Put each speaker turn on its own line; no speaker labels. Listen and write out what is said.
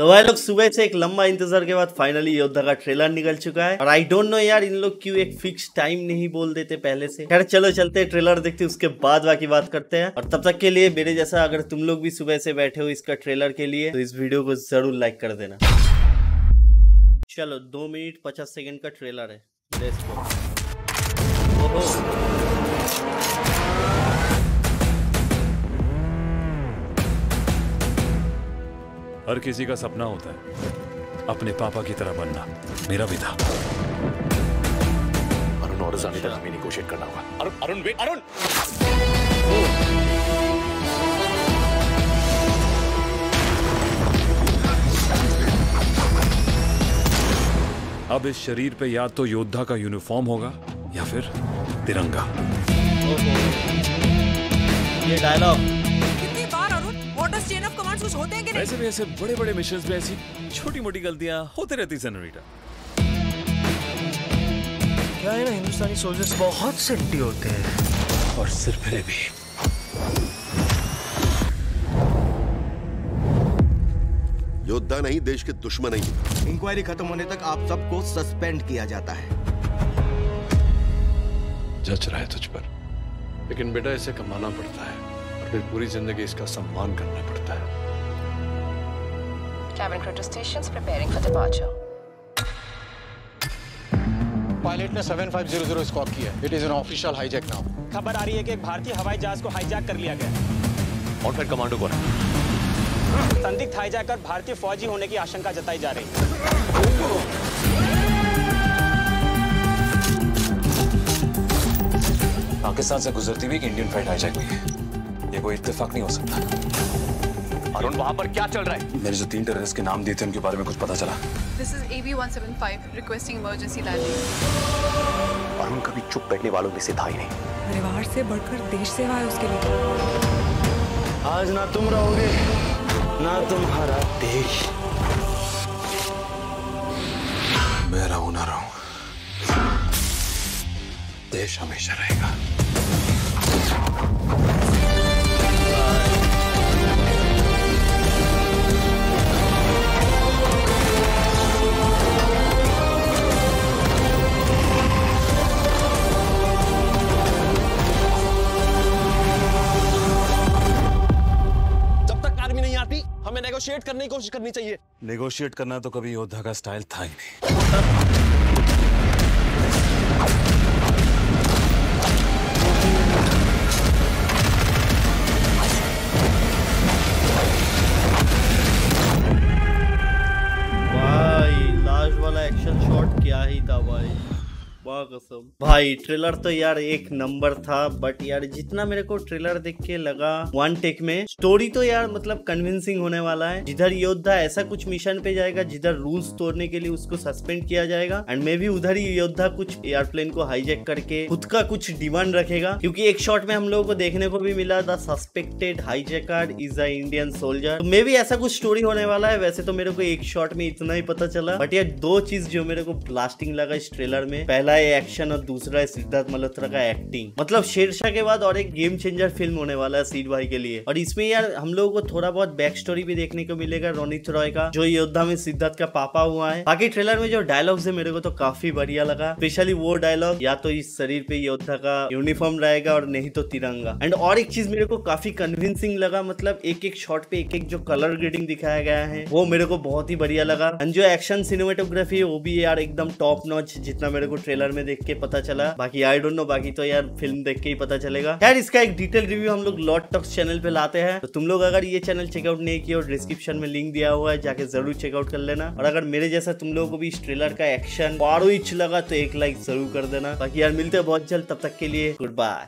तो भाई लोग, सुबह से एक लंबा इंतज़ार के बाद फाइनली योद्धा का ट्रेलर निकल चुका है। और आई डोंट नो यार, इन लोग क्यों एक फिक्स टाइम नहीं बोल देते पहले से। खैर, चलो चलते हैं ट्रेलर देखते उसके बाद बाकी बात करते हैं। और तब तक के लिए मेरे जैसा अगर तुम लोग भी सुबह से बैठे हो इसका ट्रेलर के लिए तो इस वीडियो को ज़रूर लाइक कर देना। चलो, दो मिनट पचास सेकंड का ट्रेलर है।
हर किसी का सपना होता है। अपने पापा की तरह बनना। मेरा भी था
अरुण और आने तक हमें निगोशिएट करना होगा। अरुण अरुण वेट अरुण!
अब इस शरीर पे या तो योद्धा का यूनिफॉर्म होगा या फिर तिरंगा।
ये dialogue
Arun chain of commands कुछ होते हैं कि नहीं
वैसे भी ऐसे बड़े बड़े मिशन में ऐसी छोटी मोटी गलतियाँ होती रहती सनोरिटा
क्या है ना हिंदुस्तानी सोल्जर्स बहुत सेंटी होते हैं।
और सिर्फ़ मेरे भी।
योद्धा नहीं देश के दुश्मन नहीं।
इंक्वायरी खत्म होने तक आप सबको सस्पेंड किया जाता है।
जच रहा है तुझ पर। लेकिन बेटा इसे कमाना पड़ता है। फिर पूरी ज़िंदगी इसका सम्मान करना पड़ता है।
Cabin crew to stations preparing for departure.
Pilot ने 7500 स्कॉप किया it is an official hijack now
खबर आ रही है कि एक भारतीय हवाई जहाज़ को हाईजैक कर लिया गया
और फिर कमांडो कौन है?
संदिग्ध हाईजैकर भारतीय फौजी होने की आशंका जताई जा रही है।
पाकिस्तान से गुजरती हुई एक इंडियन फ़्लाइट हाईजैक हुई है। ये कोई इत्तेफाक नहीं हो सकता।
अरुण वहाँ पर क्या चल रहा है?
मेरे जो तीन टेररिस्ट के नाम दिए थे उनके बारे में कुछ पता चला।
This is AB175 requesting emergency landing.
Arun कभी चुप बैठने वालों में से था ही नहीं।
परिवार से बढ़कर देश सेवा है उसके लिए।
आज ना तुम रहोगे ना तुम्हारा देश।
मैं रहूँ ना रहूँ। देश हमेशा रहेगा।
नेगोशिएट करने की कोशिश करनी चाहिए।
नेगोशिएट करना तो कभी योद्धा का स्टाइल था ही नहीं।
भाई लास्ट वाला एक्शन शॉट क्या ही था भाई। भाई ट्रेलर तो यार एक नंबर था बट यार जितना मेरे को ट्रेलर देख के लगा वन टेक में स्टोरी तो यार मतलब कन्विंसिंग होने वाला है। जिधर योद्धा ऐसा कुछ मिशन पे जाएगा, जिधर रूल्स तोड़ने के लिए उसको सस्पेंड किया जाएगा एंड मे भी उधर ही योद्धा कुछ एयरप्लेन को हाईजेक करके खुद का कुछ डिमांड रखेगा। क्योंकि एक शॉट में हम लोगों को देखने को भी मिला the suspected hijacker is a Indian soldier मे भी ऐसा कुछ स्टोरी होने वाला है, वैसे तो मेरे को एक शॉट में इतना ही पता चला। बट यार दो चीज़ जो मेरे को ब्लास्टिंग लगा इस ट्रेलर में, पहला है एक्शन और दूसरा है सिद्धार्थ मल्होत्रा का एक्टिंग मतलब शेरशाह के बाद और एक गेम चेंजर फ़िल्म होने वाला है सीड भाई के लिए. और इसमें यार हम लोगों को थोड़ा बहुत बैक स्टोरी भी देखने को मिलेगा रोनित रॉय का, जो योद्धा में सिद्धार्थ का पापा हुआ है. बाकी ट्रेलर में जो डायलॉग्स है, मेरे को तो काफ़ी बढ़िया लगा. स्पेशली वो डायलॉग या तो इस शरीर पे योद्धा का यूनिफॉर्म रहेगा और नहीं तो तिरंगा. एंड और एक चीज़ मेरे को काफ़ी कन्विंसिंग लगा मतलब एक एक शॉट पे एक एक जो कलर ग्रेडिंग दिखाया गया है, वो मेरे को बहुत ही बढ़िया लगा. एंड जो एक्शन सिनेमेटोग्राफी है, वो भी यार एकदम टॉप नॉच जितना मेरे को ट्रेलर में देख के पता चला। बाकी आई डोंट नो बाकी तो यार फ़िल्म देख के ही पता चलेगा। यार, इसका एक डिटेल रिव्यू हम लोग लॉट टॉक्स चैनल पे लाते हैं। तो तुम लोग अगर ये चैनल चेकआउट नहीं किया और डिस्क्रिप्शन में लिंक दिया हुआ है, जाके ज़रूर चेकआउट कर लेना। और अगर मेरे जैसा तुम लोगों को भी इस ट्रेलर का एक्शन पारो इच लगा तो एक लाइक ज़रूर कर देना। बाकी यार, मिलते हैं बहुत जल्द, तब तक के लिए गुड बाय